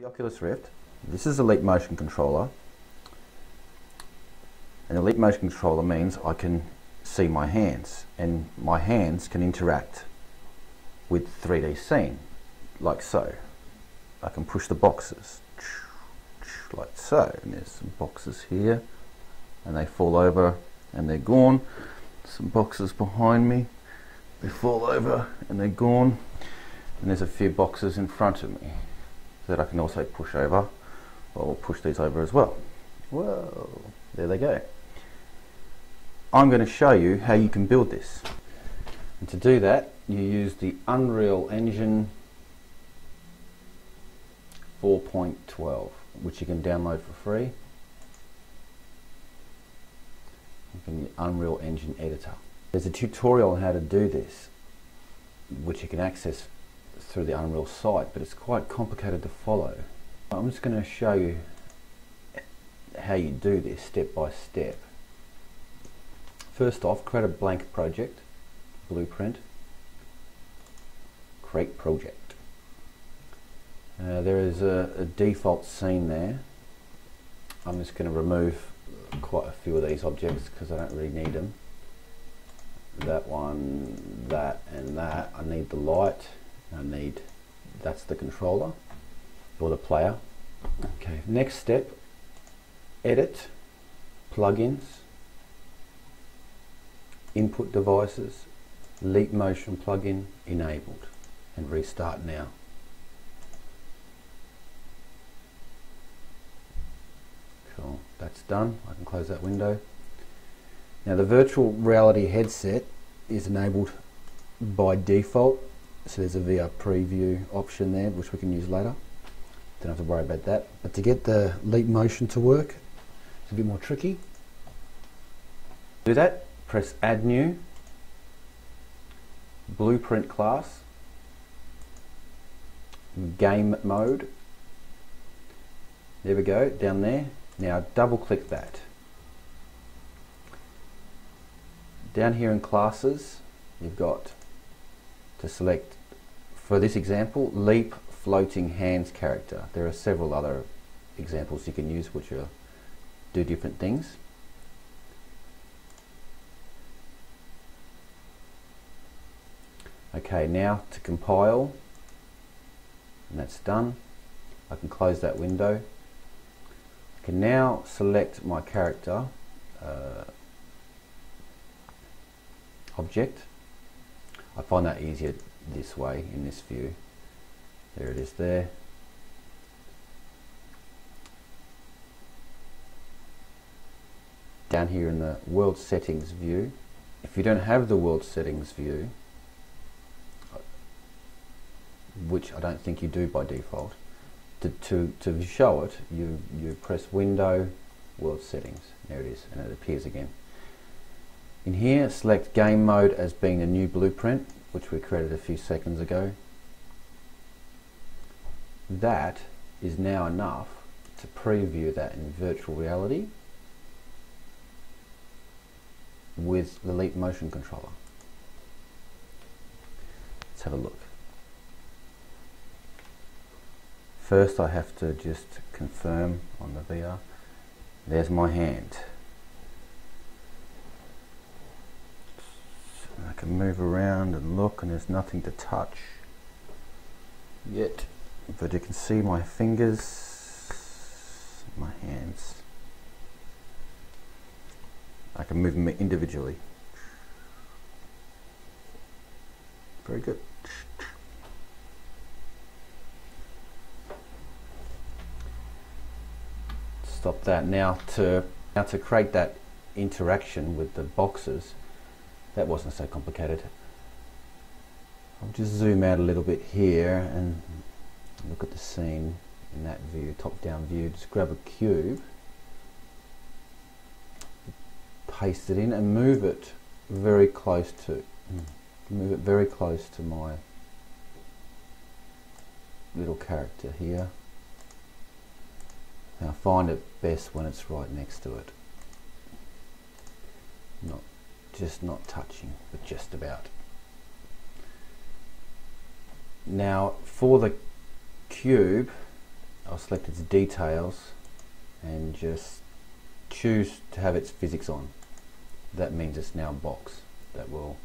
The Oculus Rift. This is a Leap Motion controller. And the Leap Motion controller means I can see my hands and my hands can interact with 3D scene like so. I can push the boxes like so and there's some boxes here and they fall over and they're gone some boxes behind me they fall over and they're gone and there's a few boxes in front of me that I can also push over or push these over as well. Whoa there they go. I'm going to show you how you can build this. And to do that you use the Unreal Engine 4.12 which you can download for free from the Unreal Engine editor. There's a tutorial on how to do this which you can access through the Unreal site but it's quite complicated to follow. I'm just going to show you how you do this step by step. First off create a blank project, blueprint, create project. Uh, there is a, a, default scene there. I'm just going to remove quite a few of these objects because I don't really need them. That one, that and that. I need the light. I need, that's the controller or the player. Okay, next step, edit, plugins, input devices, Leap Motion plugin enabled and restart now. Cool, that's done. I can close that window. Now the virtual reality headset is enabled by default. So there's a VR preview option there, which we can use later. Don't have to worry about that. But to get the Leap Motion to work, it's a bit more tricky. Do that, press Add New, Blueprint Class, Game Mode. There we go, down there. Now double click that. Down here in classes, you've got to select, for this example, leap floating hands character. There are several other examples you can use which are, do different things. Okay, now to compile, and that's done. I can close that window I can now select my character uh, object. I find that easier this way in this view. There it is there. Down here in the world settings view, if you don't have the world settings view, which I don't think you do by default, to, to, to show it, you, you press Window, World Settings. There it is, and it appears again. In here, select Game Mode as being a new blueprint, which we created a few seconds ago. That is now enough to preview that in virtual reality with the Leap Motion controller. Let's have a look. First I have to just confirm on the VR. There's my hand. I can move around and look and there's nothing to touch yet. But you can see my fingers, my hands. I can move them individually. Very good. stop that. Now to, now to create that interaction with the boxes, that wasn't so complicated. I'll just zoom out a little bit here and look at the scene in that view, top-down view. Just grab a cube, paste it in and move it very close to, move it very close to my little character here. Now find it best when it's right next to it. Not just not touching, but just about. Now for the cube, I'll select its details and just choose to have its physics on. That means it's now a box that will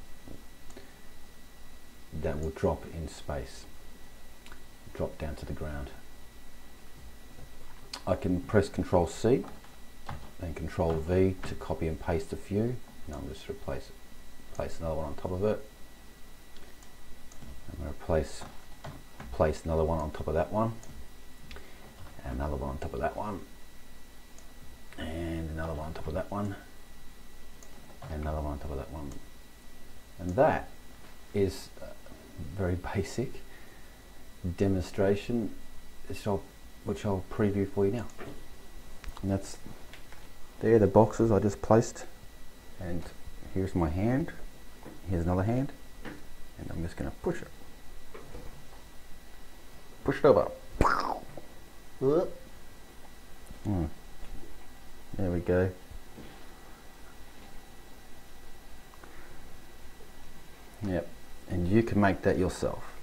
that will drop in space, drop down to the ground. I can press Control C and Control V to copy and paste a few. Now I'm just replace place another one on top of it. I'm going to replace place another one on top of that one, and another one on top of that one, and another one on top of that one, and another one on top of that one, and that is very basic demonstration which I'll, which I'll preview for you now. And that's there the boxes I just placed and here's my hand. Here's another hand. And I'm just going to push it. Push it over. Mm. there we go. Yep. And you can make that yourself